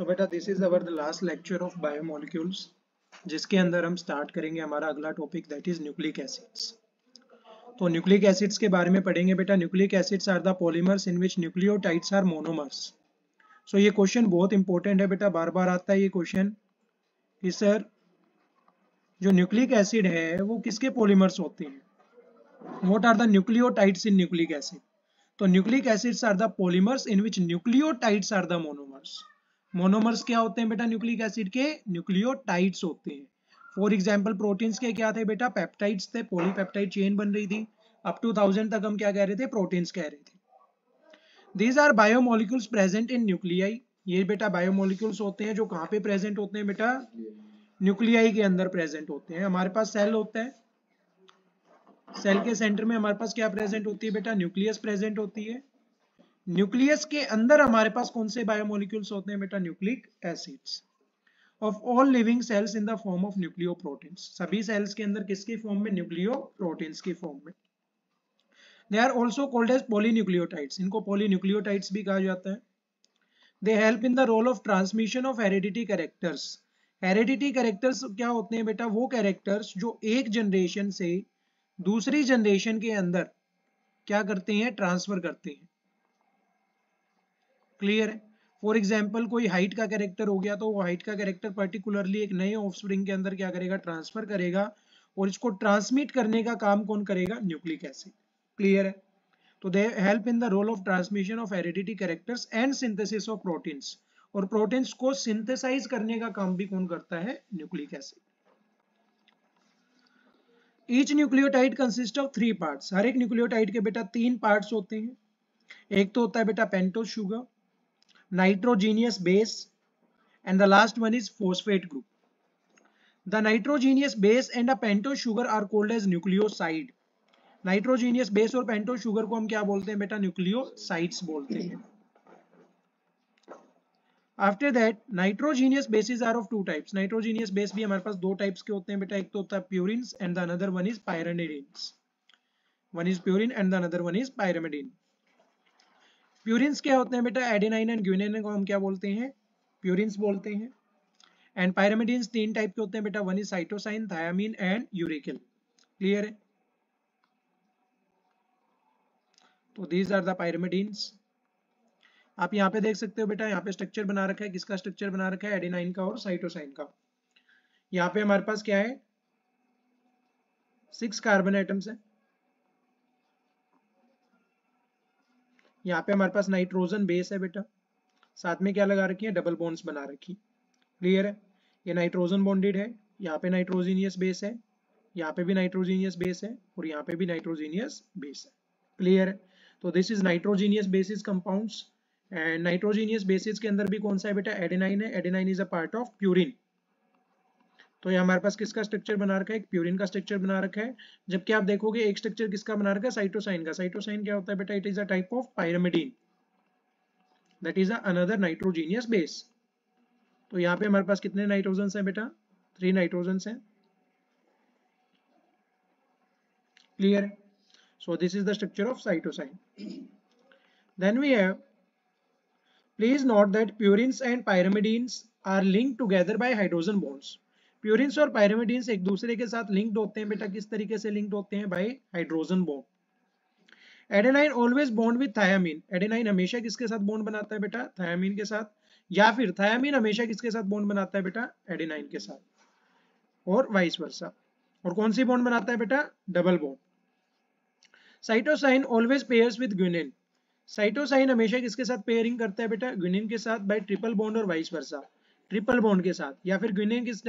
सो बेटा this is our the last lecture of biomolecules जिसके अंदर हम स्टार्ट करेंगे हमारा अगला topic that is nucleic acids तो न्यूक्लिक एसिड्स के बारे में पढ़ेंगे बेटा। Nucleic acids are the polymers in which nucleotides are monomers so ये क्वेश्चन बहुत इंपॉर्टेंट है बेटा। बार बार आता है ये क्वेश्चन कि, सर, जो न्यूक्लिक एसिड है, वो किसके पॉलीमर्स होते हैं? What are the nucleotides in nucleic acid तो nucleic acids are the polymers in which nucleotides are the monomers monomers क्या होते हैं बेटा? न्यूक्लिक एसिड के न्यूक्लियोटाइड्स होते हैं। फॉर एग्ज़ाम्पल प्रोटीन्स के क्या थे बेटा? पेप्टाइड्स थे पॉलीपेप्टाइड चेन बन रही थी। अप टू थाउज़ेंड तक हम क्या कह रहे थे? प्रोटीन्स कह रहे थे। These are biomolecules present in nuclei ये बेटा बायोमोलिक्यूल्स होते हैं जो कहाँ पे प्रेजेंट होते हैं बेटा? न्यूक्लियाई के अंदर प्रेजेंट होते हैं। हमारे पास सेल होता है। सेल के सेंटर में हमारे पास क्या प्रेजेंट होती है बेटा? न्यूक्लियस प्रेजेंट होती है। न्यूक्लियस के अंदर हमारे पास कौन से बायोमोलिक्यूल्स होते हैं, बेटा? Nucleic acids of all living cells in the form of nucleoproteins सभी सेल्स के अंदर किसकी फॉर्म में? न्यूक्लियोप्रोटीन्स की फॉर्म में। They are also called as polynucleotides इनको पॉलीन्यूक्लियोटाइड्स भी कहा जाता है। They help in the role of transmission of heredity characters heredity characters क्या होते हैं, बेटा? वो कैरेक्टर्स जो एक जनरेशन से दूसरी जनरेशन के अंदर क्या करते हैं? ट्रांसफ़र करते हैं। क्लियर है। फॉर एग्ज़ाम्पल कोई हाइट का कैरेक्टर हो गया तो वो हाइट का कैरेक्टर पर्टिकुलरली एक नए ऑफस्प्रिंग के अंदर क्या करेगा? ट्रांसफ़र करेगा और इसको ट्रांसमिट करने का काम कौन करेगा? न्यूक्लिक एसिड क्लियर है? तो they help in the role of transmission of heredity characters and synthesis of proteins और प्रोटीन्स को सिंथेसाइज करने का काम भी कौन करता है? Nucleic acid each nucleotide consist of three parts हर एक न्यूक्लियोटाइड के बेटा तीन पार्ट्स होते हैं। एक तो होता है बेटा pentose sugar nitrogenous base and the last one is phosphate group the nitrogenous base and a pentose sugar are called as nucleoside nitrogenous base और पेंटोज शुगर को हम क्या बोलते हैं बेटा? न्यूक्लियोसाइड्स बोलते हैं। After that nitrogenous bases are of two types nitrogenous base भी हमारे पास दो टाइप्स के होते हैं बेटा। एक तो होता है purines and the another one is pyrimidines one is purine and the another one is pyrimidine purines क्या होते हैं बेटा? एडेनाइन एंड ग्यूनिन को हम क्या बोलते हैं? प्यूरिन्स बोलते हैं। एंड पायरामिडिन्स तीन टाइप के होते हैं बेटा। One is cytosine thymine and uracil clear है? तो दीज आर द पायरामिडिन्स आप यहाँ पे देख सकते हो बेटा, यहाँ पे स्ट्रक्चर बना रखा है। किसका स्ट्रक्चर बना रखा है? एडेनाइन का और साइटोसाइन का। यहाँ पे हमारे पास क्या है? सिक्स कार्बन एटम्स है। यहाँ पे हमारे पास नाइट्रोजन बेस है बेटा। साथ में क्या लगा रखी है? डबल बॉन्ड्स बना रखी। क्लियर है? ये नाइट्रोजन बॉन्डेड है। यहाँ पे नाइट्रोजीनियस बेस है। यहाँ पे भी नाइट्रोजीनियस बेस है और यहाँ पे भी नाइट्रोजीनियस बेस है। क्लियर है? तो this is nitrogenous bases compounds and nitrogenous bases के अंदर भी कौन सा है बेटा? एडेनाइन है। Adenine is a part of purine तो ये हमारे पास किसका स्ट्रक्चर बना रखा है? एक प्यूरिन का स्ट्रक्चर बना रखा है। जबकि आप देखोगे एक स्ट्रक्चर किसका बना रखा है? साइटोसाइन का। साइटोसाइन क्या होता है बेटा? It is a type of pyrimidine that is another nitrogenous base तो यहाँ पे हमारे पास कितने नाइट्रोजन है बेटा? थ्री नाइट्रोजन है। Clear so this is the structure of cytosine then we have Please note that purines and pyrimidines are linked together by hydrogen bonds. Purines और पायरामिडीन्स एक दूसरे के साथ लिंक्ड होते हैं, बेटा किस तरीके से लिंक्ड होते हैं by hydrogen bond adenine always bond with thymine adenine हमेशा किसके साथ बॉन्ड बनाता है बेटा? थायामीन के साथ. या फिर थायामीन हमेशा किसके साथ बॉन्ड बनाता है बेटा? एडेनाइन के साथ. और वाइस वर्सा और कौन सी बॉन्ड बनाता है बेटा? Double bond cytosine always pairs with guanine cytosine हमेशा किसके साथ पेयरिंग करता है बेटा? ग्विनिन के साथ बाय ट्रिपल बॉन्ड और वाइस वर्सा ट्रिपल बॉन्ड के साथ, या फिर ग्विनिन किस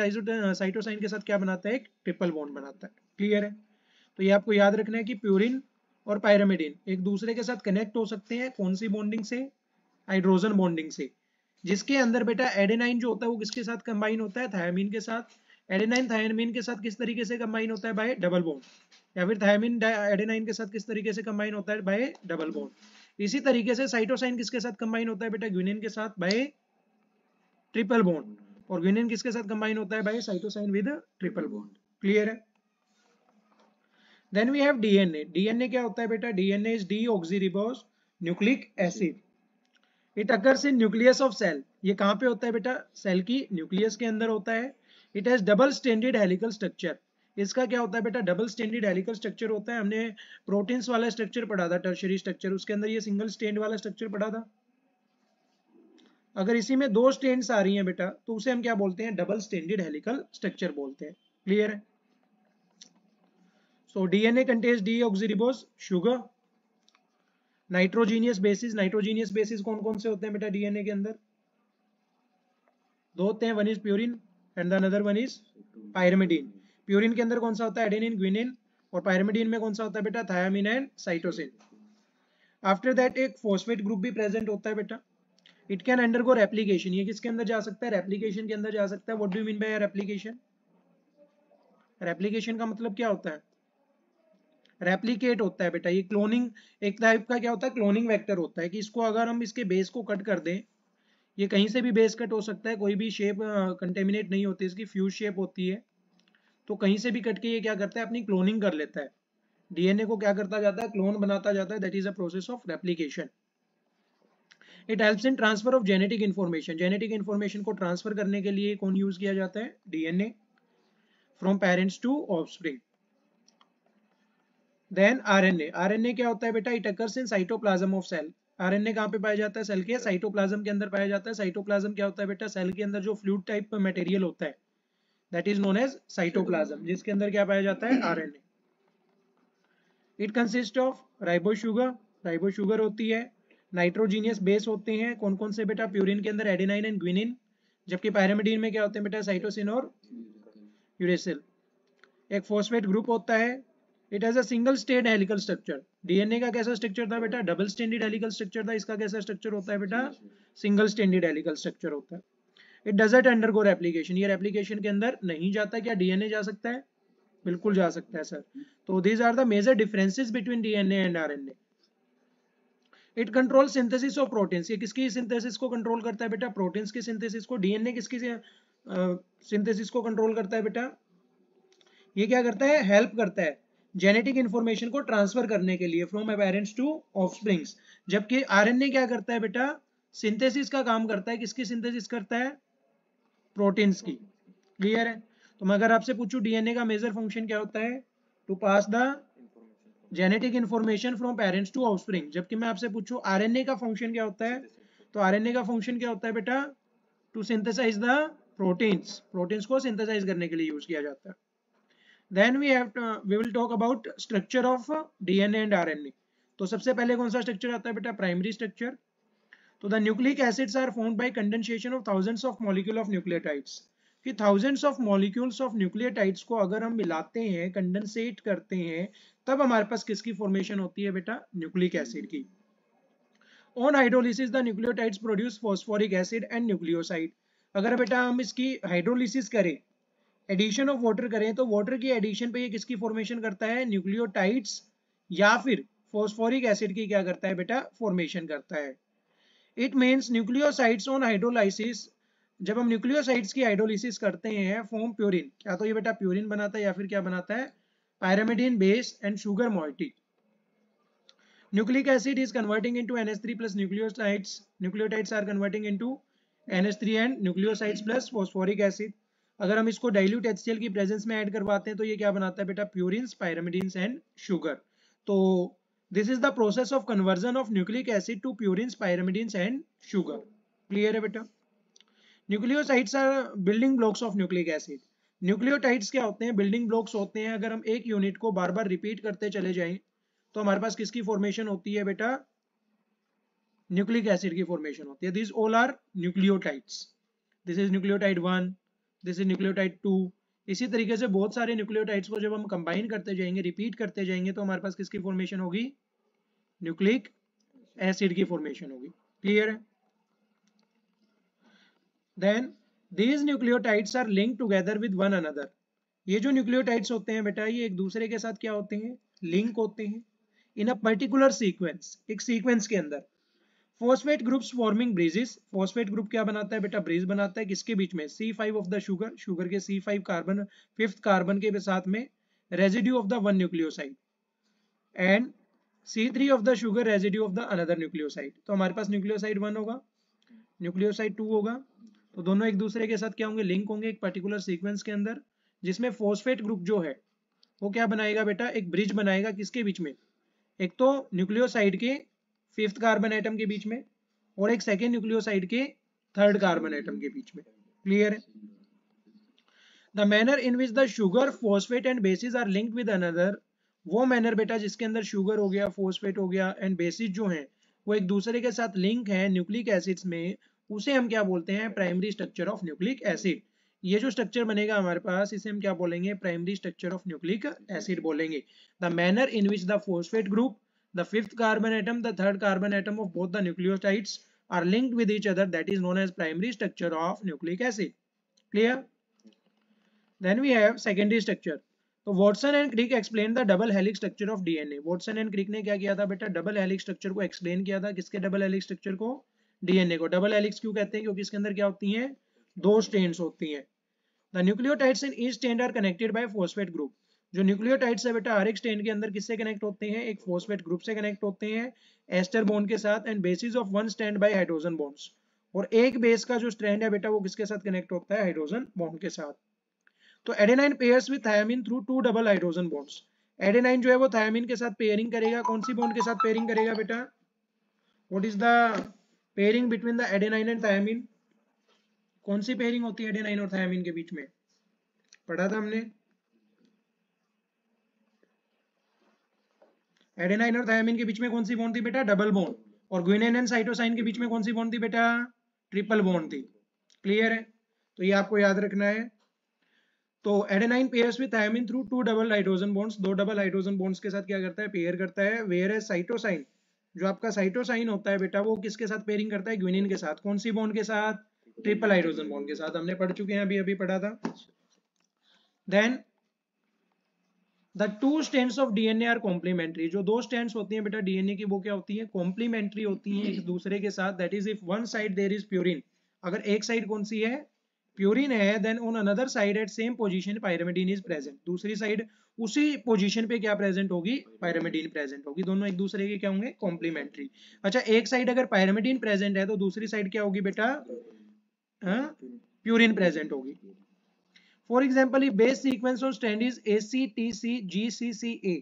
साइटोसाइन के साथ क्या बनाता है? एक ट्रिपल बॉन्ड बनाता है। क्लियर है? तो ये आपको याद रखना है कि प्यूरिन और पायरामिडिन एक दूसरे के साथ कनेक्ट हो सकते हैं कौन सी बॉन्डिंग से? हाइड्रोजन बॉन्डिंग से। जिसके अंदर बेटा एडेनाइन जो होता है वो किसके साथ कंबाइन होता है? थायामीन के साथ। एडेनाइन थायामीन के साथ किस तरीके से कंबाइन होता है बाय डबल बॉन्ड या फिर थायामीन एडेनाइन के साथ किस तरीके से कंबाइन होता है बाय डबल बॉन्ड इसी तरीके से साइटोसाइन किसके साथ कंबाइन होता है बेटा? ग्विनिन के साथ बाय ट्रिपल बॉन्ड और ग्विनिन किसके साथ कंबाइन होता है by cytosine with triple bond clear है? Then we have DNA DNA क्या होता है बेटा? DNA is deoxyribose nucleic acid it occurs in nucleus of cell ये कहाँ पे होता है बेटा? सेल की न्यूक्लियस के अंदर होता है. It has double standard helical structure इसका क्या होता है बेटा? डबल स्टैंडर्ड हेलिकल स्ट्रक्चर होता है. हमने प्रोटीन्स वाला स्ट्रक्चर पढ़ा था टर्शरी स्ट्रक्चर उसके अंदर ये सिंगल स्टैंड वाला स्ट्रक्चर पढ़ा था. अगर इसी में दो स्टेंड्स आ रही हैं बेटा तो उसे हम क्या बोलते हैं? डबल स्टेंडेड हेलिकल स्ट्रक्चर बोलते हैं। क्लियर है? So DNA contains deoxyribose sugar nitrogenous bases nitrogenous bases कौन कौन से होते हैं बेटा डीएनए के अंदर? दो होते हैं one is purine and the another one is pyrimidine purine के अंदर कौन सा होता है? एडेनिन ग्विनिन और पायरमिडीन में कौन सा होता है बेटा? Thiamine and cytosine after that एक फोस्फेट ग्रुप भी प्रेजेंट होता है बेटा। इट कैन अंडरगो रेप्लीकेशन ये किसके अंदर जा सकता है? रेप्लीकेशन के अंदर जा सकता है। What do mean by replication replication का मतलब क्या होता है? रेप्लीकेट होता है बेटा। ये क्लोनिंग एक टाइप का क्या होता है? क्लोनिंग वेक्टर होता है कि इसको अगर हम इसके बेस को कट कर दें, ये कहीं से भी बेस कट हो सकता है। कोई भी शेप कंटेमिनेट नहीं होती, इसकी फ्यूज शेप होती है। तो कहीं से भी कट के ये क्या करता है? अपनी क्लोनिंग कर लेता है। डीएनए को क्या करता जाता है? क्लोन बनाता जाता है। That is a process of replication it helps in transfer of genetic information genetic information को ट्रांसफ़र करने के लिए कौन यूज़ किया जाता है? DNA from parents to offspring then RNA RNA क्या होता है बेटा? It occurs in cytoplasm of cell RNA कहाँ पे पाया जाता है? सेल के साइटोप्लाज्म के अंदर पाया जाता है। साइटोप्लाज्म क्या होता है बेटा? सेल के अंदर जो फ्लूइड टाइप मटेरियल होता है that is known as cytoplasm जिसके अंदर क्या पाया जाता है? RNA it consist of ribo sugar ribo sugar होती है नाइट्रोजीनियस बेस होते हैं कौन कौन से बेटा? प्यूरिन के अंदर एडेनाइन एंड ग्विनिन, जबकि पैरामिडीन में क्या होते हैं बेटा? साइटोसिन और यूरेसिल। एक फोस्फेट ग्रुप होता है। It has a single state helical structure DNA का कैसा स्ट्रक्चर था बेटा? डबल स्टैंडर्ड हेलिकल स्ट्रक्चर था। इसका कैसा स्ट्रक्चर होता है बेटा? सिंगल स्टैंडर्ड हेलिकल स्ट्रक्चर होता है। इट डजंट अंडरगो रेप्लिकेशन ये रेप्लिकेशन के अंदर नहीं जाता क्या? डीएनए जा सकता है? बिल्कुल जा सकता है सर तो these are the major differences between DNA and RNA it control synthesis of proteins ये किसकी सिंथेसिस को कंट्रोल करता है बेटा? प्रोटीन्स की सिंथेसिस को डीएनए किसकी सिंथेसिस को कंट्रोल करता है बेटा? ये क्या करता है? हेल्प करता है जेनेटिक इंफॉर्मेशन को ट्रांसफ़र करने के लिए फ्रॉम पेरेंट्स टू ऑफस्प्रिंग्स जबकि आरएनए क्या करता है बेटा? सिंथेसिस का काम करता है। किसकी सिंथेसिस करता है? प्रोटीन्स की। क्लियर है? तो मैं अगर आपसे पूछूँ डीएनए का मेजर फ़ंक्शन क्या होता है? To pass the genetic information from parents to offspring जबकि मैं आपसे पूछूँ आरएनए का फ़ंक्शन क्या होता है? तो आरएनए का फ़ंक्शन क्या होता है बेटा? To synthesize the proteins proteins को सिंथेसाइज करने के लिए यूज़ किया जाता है। Then we have we will talk about structure of DNA and RNA तो सबसे पहले कौन सा स्ट्रक्चर आता है बेटा? प्राइमरी स्ट्रक्चर तो the nucleic acids are formed by condensation of thousands of molecule of nucleotides कि thousands of molecules of nucleotides को अगर हम मिलाते हैं कंडेंसेट करते हैं तब हमारे पास किसकी फॉर्मेशन होती है बेटा? न्यूक्लिक एसिड की। On hydrolysis the nucleotides produce phosphoric acid and nucleoside अगर बेटा हम इसकी हाइड्रोलिसिस करें एडिशन ऑफ़ वाटर करें तो वाटर की एडिशन पे ये किसकी फॉर्मेशन करता है? न्यूक्लियोटाइड्स या फिर फॉस्फोरिक एसिड की क्या करता है बेटा? फॉर्मेशन करता है। It means nucleosides on hydrolysis जब हम न्यूक्लियोसाइड्स की हाइड्रोलिसिस करते हैं फॉर्म प्योरिन क्या तो ये बेटा प्योरिन बनाता है या फिर क्या बनाता है? Pyrimidine base and sugar moiety nucleic acid is converting into nh3 plus nucleosides nucleotides are converting into nh3 and nucleosides plus phosphoric acid अगर हम इसको डाइल्यूट HCl की प्रेजेंस में ऐड करवाते हैं तो ये क्या बनाता है बेटा प्यूरिन्स पायरामिडीन्स एंड शुगर तो this is the process of conversion of nucleic acid to purines pyrimidines and sugar clear है बेटा nucleosides are building blocks of nucleic acid nucleotides क्या होते हैं? बिल्डिंग ब्लॉक्स होते हैं। अगर हम एक यूनिट को बार बार रिपीट करते चले जाएँ तो हमारे पास किसकी फॉर्मेशन होती है बेटा? न्यूक्लिक एसिड की फॉर्मेशन होती है। This all are nucleotides. This is nucleotide one this is nucleotide two. इसी तरीके से बहुत सारे न्यूक्लियोटाइड्स को जब हम कंबाइन करते जाएँगे रिपीट करते जाएँगे तो हमारे पास किसकी फॉर्मेशन होगी? न्यूक्लिक एसिड की फॉर्मेशन होगी। क्लियर है? Then these nucleotides are linked together with one another. ये जो न्यूक्लियोटाइड्स होते हैं बेटा, ये एक दूसरे के साथ क्या होते हैं? लिंक होते हैं। इन अ पर्टिकुलर सीक्वेंस एक सीक्वेंस के अंदर phosphate groups forming bridges phosphate group क्या बनाता है बेटा? ब्रिज बनाता है किसके बीच में? C5 of the sugar sugar के C5 कार्बन फिफ्थ कार्बन के साथ में residue of the one nucleoside and C3 of the sugar residue of the another nucleoside. तो हमारे पास न्यूक्लियोसाइड वन होगा न्यूक्लियोसाइड टू होगा तो दोनों एक दूसरे के साथ क्या होंगे? लिंक होंगे एक पर्टिकुलर सीक्वेंस के अंदर, जिसमें फोस्फेट ग्रुप जो है, वो क्या बनाएगा बेटा? एक ब्रिज बनाएगा किसके बीच में? एक तो न्यूक्लियोसाइड के फिफ्थ कार्बन एटम के बीच में और एक सेकेंड न्यूक्लियोसाइड के थर्ड कार्बन एटम के बीच में. क्लियर है? The manner in which the sugar phosphate and bases are linked with another वो मैनर बेटा जिसके अंदर शुगर हो गया फोस्फेट हो गया एंड बेसिस जो है, वो एक दूसरे के साथ लिंक है न्यूक्लिक एसिड्स में उसे हम क्या बोलते हैं? Primary structure of nucleic acid ये जो स्ट्रक्चर बनेगा हमारे पास, इसे हम क्या बोलेंगे? Primary structure of nucleic acid बोलेंगे। The manner in which the phosphate group the fifth carbon atom the third carbon atom of both the nucleotides are linked with each other, that is known as primary structure of nucleic acid. Clear? Then we have secondary structure. तो Watson and Crick explain the double helix structure of DNA Watson and Crick ने क्या किया था बेटा? Double helix structure को explain किया था। किसके डबल हेलिक स्ट्रक्चर को? डीएनए को। डबल हेलिक्स क्यों कहते हैं? क्योंकि इसके अंदर क्या होती हैं? दो स्ट्रेन्स होती हैं। The nucleotides in each strand are connected by phosphate group जो न्यूक्लियोटाइड्स है बेटा, हर एक स्ट्रेन के अंदर किससे कनेक्ट होते हैं? एक फॉस्फेट ग्रुप से कनेक्ट होते हैं एस्टर बॉन्ड के साथ and bases of one stand by hydrogen bonds और एक बेस का जो स्ट्रैंड है बेटा, वो किसके साथ कनेक्ट होता है? हाइड्रोजन बॉन्ड के साथ। तो adenine pairs with thymine through two double hydrogen bonds adenine जो है वो थायमिन के साथ पेयरिंग करेगा। कौन सी बॉन्ड के साथ पेयरिंग करेगा बेटा? What is the pairing between the adenine and thymine कौन सी पेयरिंग होती है एडेनाइन और थायमिन के बीच में? पढ़ा था हमने। एडेनाइन और थायमिन के बीच में कौन सी बॉन्ड थी बेटा? डबल बॉन्ड और ग्विनेन एंड साइटोसाइन के बीच में कौन सी बॉन्ड थी बेटा? ट्रिपल बॉन्ड थी। क्लियर है? तो ये आपको याद रखना है। तो adenine pairs with thymine through two double hydrogen bonds दो डबल हाइड्रोजन बॉन्ड्स के साथ क्या करता है? पेयर करता है। वेयर है? साइटोसाइन जो आपका साइटोसाइन होता है बेटा, वो किसके साथ पेयरिंग करता है? ग्विनिन के साथ। कौन सी बॉन्ड के साथ? ट्रिपल हाइड्रोजन बॉन्ड के साथ। हमने पढ़ चुके हैं, अभी अभी पढ़ा था। Then the two strands of DNA are complementary जो दो स्टैंड्स होती हैं बेटा डीएनए की वो क्या होती है? कॉम्प्लीमेंट्री होती है एक दूसरे के साथ। That is if one side there is purine अगर एक साइड कौन सी है? प्यूरिन है then on another side at same position pyrimidine is present दूसरी साइड उसी पोजीशन पे क्या प्रेजेंट होगी? पायरामिडीन प्रेजेंट होगी। दोनों एक दूसरे के क्या होंगे? कॉम्प्लीमेंट्री अच्छा एक साइड अगर पायरामिडीन प्रेजेंट है तो दूसरी साइड क्या होगी बेटा? प्यूरिन प्रेजेंट होगी। For example base sequence of strand is A C T C G C C A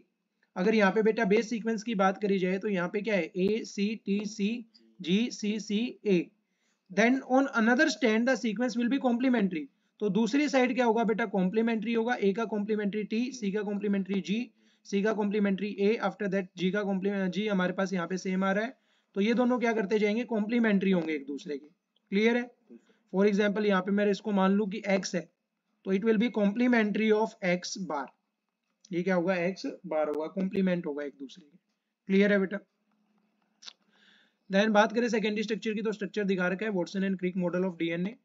अगर यहाँ पे बेटा बेस सीक्वेंस की बात करी जाए तो यहाँ पे क्या है? A C T C G C C A then on another strand the sequence will be complementary तो दूसरी साइड क्या होगा बेटा? कॉम्प्लीमेंट्री होगा। ए का कॉम्प्लीमेंट्री टी सी का कॉम्प्लीमेंट्री जी सी का complementary A after that G का कॉम्प्लीमेंट जी हमारे पास यहाँ पे सेम आ रहा है। तो ये दोनों क्या करते जाएँगे? कॉम्प्लीमेंट्री होंगे एक दूसरे के। क्लियर है? फॉर एग्ज़ाम्पल यहाँ पे मैं इसको मान लू कि एक्स है। तो it will be complementary of X बार ये क्या होगा? एक्स बार होगा। कॉम्प्लीमेंट होगा एक दूसरे के। क्लियर है बेटा? देन बात करें सेकेंडरी स्ट्रक्चर की तो स्ट्रक्चर दिखा रखा है Watson and Crick model of DNA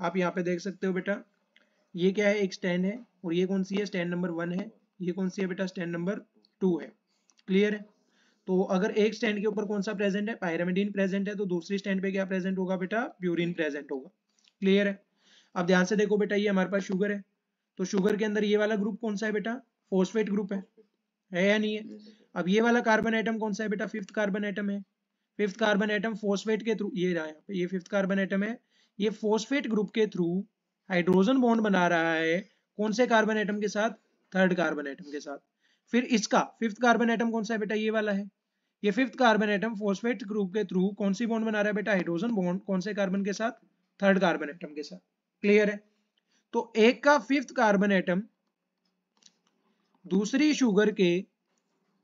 आप यहाँ पे देख सकते हो बेटा, ये क्या है, एक स्टैंड है, और ये कौन सी है स्टैंड नंबर वन है, ये कौन सी है बेटा स्टैंड नंबर टू है। क्लियर है? तो अगर एक स्टैंड के ऊपर कौन सा प्रेजेंट है पायरामिडीन प्रेजेंट है तो दूसरी स्टैंड पे क्या प्रेजेंट होगा बेटा प्यूरिन प्रेजेंट होगा। क्लियर है? अब ध्यान से देखो बेटा, ये हमारे पास शुगर है। तो शुगर के अंदर ये वाला ग्रुप कौन सा है बेटा फोस्फेट ग्रुप है है या नहीं है? अब ये वाला कार्बन आइटम कौन सा है बेटा फिफ्थ कार्बन आइटम है। फिफ्थ कार्बन आइटम फोस्फेट के थ्रू ये रहा यहाँ ये फिफ्थ कार्बन आइटम है, ये फोस्फेट ग्रुप के थ्रू हाइड्रोजन बॉन्ड बना रहा है, कौन से कार्बन आइटम के साथ? थर्ड कार्बन आइटम के साथ। फिर इसका फिफ्थ कार्बन आइटम कौन सा है बेटा? ये वाला है। ये fifth carbon atom phosphate group के थ्रू कौन सी बॉन्ड बना रहा है बेटा? हाइड्रोजन बॉन्ड कौन से कार्बन के साथ? थर्ड कार्बन आइटम के साथ। क्लियर है? तो एक का फिफ्थ कार्बन एटम दूसरी शुगर के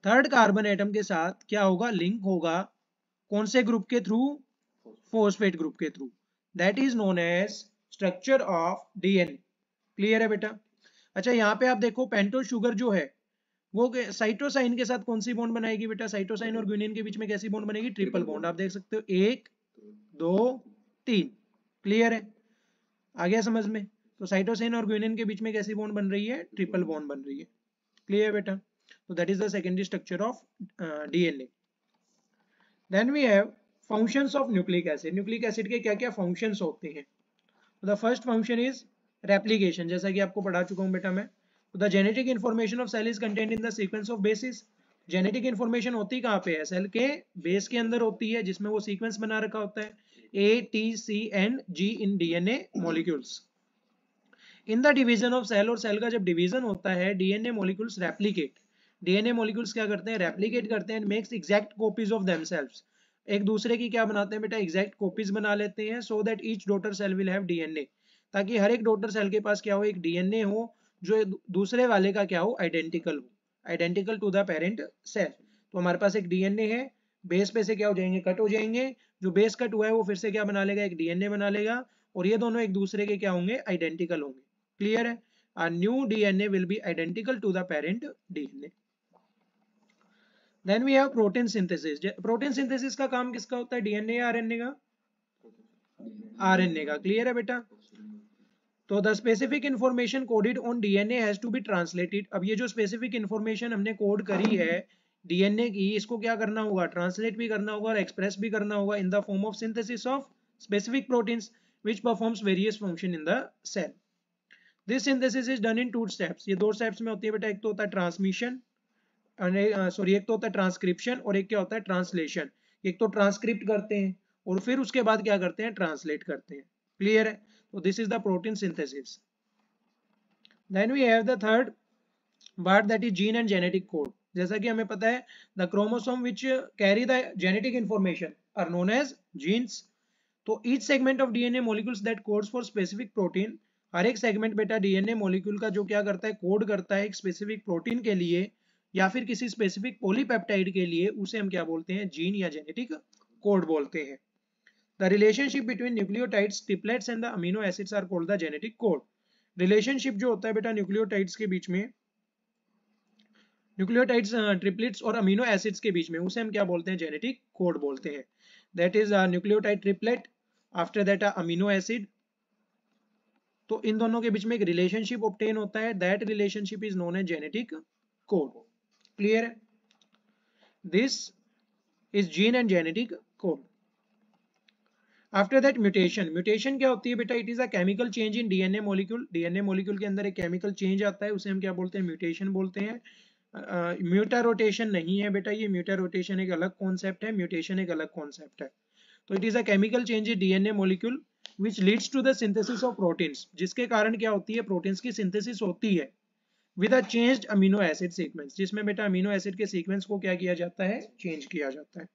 थर्ड कार्बन एटम के साथ क्या होगा? लिंक होगा। कौन से ग्रुप के थ्रू फोस्फेट ग्रुप के through that is known as structure of DNA clear है बेटा? अच्छा यहाँ पे आप देखो पेंटो शुगर जो है, वो साइटोसाइन के साथ कौन सी बॉन्ड बनाएगी बेटा? साइटोसाइन और ग्यूनियन के बीच में कैसी बॉन्ड बनेगी? ट्रिपल बॉन्ड आप देख सकते हो, एक, दो, तीन. क्लियर है? आ गया समझ में? तो साइटोसाइन और ग्यूनियन के बीच में कैसी बॉन्ड बन रही है? ट्रिपल बॉन्ड बन रही है. क्लियर है बेटा? तो that is the secondary structure of DNA then we have functions of nucleic acid nucleic acid के क्या क्या फ़ंक्शंस होते हैं? The first function is replication जैसा कि आपको पढ़ा चुका हूँ बेटा मैं। The genetic information of cell is content in the sequence of bases genetic information होती कहाँ पे है? सेल के बेस के अंदर होती है, जिसमें वो सीक्वेंस बना रखा होता है। A T C and G in DNA molecules in the division of cell और सेल का जब डिवीज़न होता है DNA molecules replicate DNA molecules क्या करते हैं? रेप्लिकेट करते हैं makes exact copies of themselves एक दूसरे की क्या बनाते हैं बेटा? एग्जैक्ट कॉपीज बना लेते हैं so that each daughter cell will have DNA ताकि हर एक डॉटर सेल के पास क्या हो? एक डीएनए हो, जो दूसरे वाले का क्या हो? आइडेंटिकल हो. Identical to the parent cell तो हमारे पास एक डीएनए है बेस पे से क्या हो जाएँगे? कट हो जाएँगे. जो बेस कट हुआ है, वो फिर से क्या बना लेगा? एक डीएनए बना लेगा. और ये दोनों एक दूसरे के क्या होंगे? आइडेंटिकल होंगे. क्लियर है? A new DNA will be identical to the parent Then we have protein synthesis. Protein synthesis का काम किसका होता है? डीएनए या आरएनए का? आरएनए का। क्लियर है बेटा? तो the specific information coded on DNA has to be translated अब ये जो स्पेसिफिक इंफॉर्मेशन हमने कोड करी है डीएनए की, इसको क्या करना होगा? ट्रांसलेट भी करना होगा और एक्सप्रेस भी करना होगा in the form of synthesis of specific proteins which performs various function in the cell. This synthesis is done in two steps ये दो स्टेप्स में होती है बेटा। एक तो होता है ट्रांसमिशन सॉरी एक तो होता है ट्रांसक्रिप्शन और एक क्या होता है ट्रांसलेशन एक तो ट्रांसक्रिप्ट करते हैं और फिर उसके बाद क्या करते हैं? ट्रांसलेट करते हैं। क्लियर है? तो this is the protein synthesis then we have the third part that is gene and genetic code जैसा कि हमें पता है the chromosome which carry the genetic information are known as genes तो each segment of DNA molecules that codes for specific protein हर एक segment बेटा DNA molecule का जो क्या करता है कोड करता है एक स्पेसिफिक प्रोटीन के लिए। या फिर किसी स्पेसिफिक पोलीपेप्टाइड के लिए उसे हम क्या बोलते हैं? जीन या जेनेटिक कोड बोलते हैं। The relationship between nucleotides triplets and the amino acids are called the genetic code relationship जो होता है बेटा न्यूक्लियोटाइड्स के बीच में न्यूक्लियोटाइड्स ट्रिपलेट्स और अमीनो एसिड्स के बीच में, उसे हम क्या बोलते हैं? जेनेटिक कोड बोलते हैं। That is nucleotide triplet after that amino acid तो इन दोनों के बीच में एक रिलेशनशिप ऑप्टेन होता है। That relationship is known as genetic code clear है this is gene and genetic code after that mutation mutation क्या होती है बेटा? It is a chemical change in DNA molecule DNA molecule के अंदर एक केमिकल चेंज आता है, उसे हम क्या बोलते हैं? म्यूटेशन बोलते हैं। म्यूटा रोटेशन नहीं है बेटा ये। म्यूटा रोटेशन एक अलग कॉन्सेप्ट है। म्यूटेशन एक अलग कॉन्सेप्ट है। तो it is a chemical change in DNA molecule which leads to the synthesis of proteins. जिसके कारण क्या होती है? प्रोटीन्स की सिंथेसिस होती है। With a changed amino acid sequence जिसमें बेटा अमीनो एसिड के सीक्वेंस को क्या किया जाता है? चेंज किया जाता है।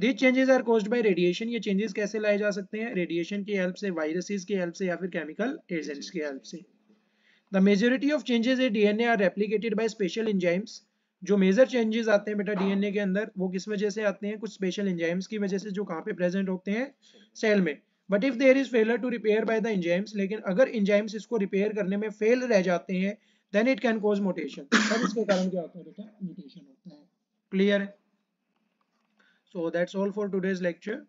These changes are caused by radiation. ये changes कैसे लाए जा सकते हैं? रेडिएशन की हेल्प से वायरसेस की हेल्प से या फिर केमिकल एजेंट्स की हेल्प से। The majority of changes in DNA are replicated by special enzymes. जो मेजर चेंजेस आते हैं बेटा डीएनए के अंदर, वो किस वजह से आते हैं? कुछ स्पेशल एंजाइम्स की वजह से जो कहाँ पे प्रेजेंट होते हैं? सेल में। But if there is failure to repair by the enzymes लेकिन अगर इंजाइम्स इसको रिपेयर करने में फेल रह जाते हैं then it can cause mutation तब इसके कारण क्या होता है बेटा? होता है। क्लियर है? So that's all for today's lecture